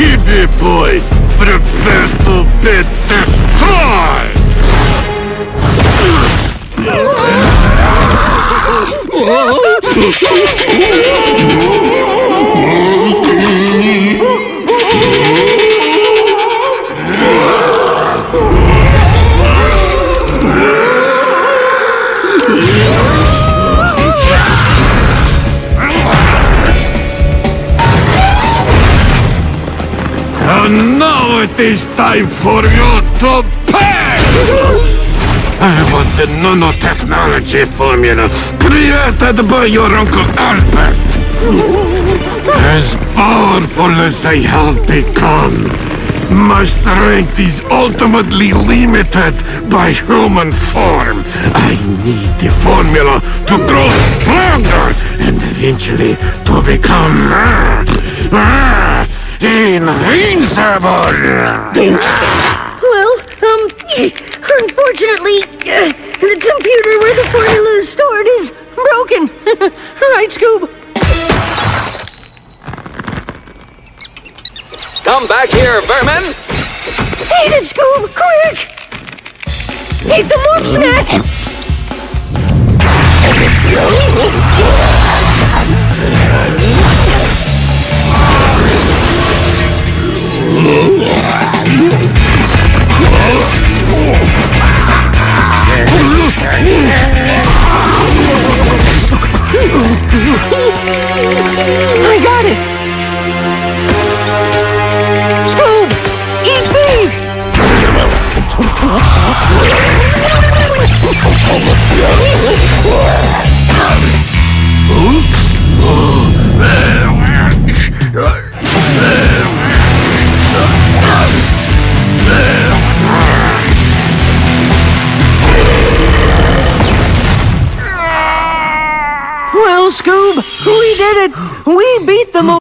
Kid Boy, preparo de destroy! Oh! And now it is time for you to pay! I want the nanotechnology formula created by your Uncle Albert. As powerful as I have become, my strength is ultimately limited by human form. I need the formula to grow stronger and eventually to become uh, uh, invincible. Well, um, unfortunately, uh, the computer where the formula is stored is broken. right, Scoob? Come back here, vermin! Eat it, Scoob! Quick! Eat the morph snack! Well, Scoob, we did it! We beat the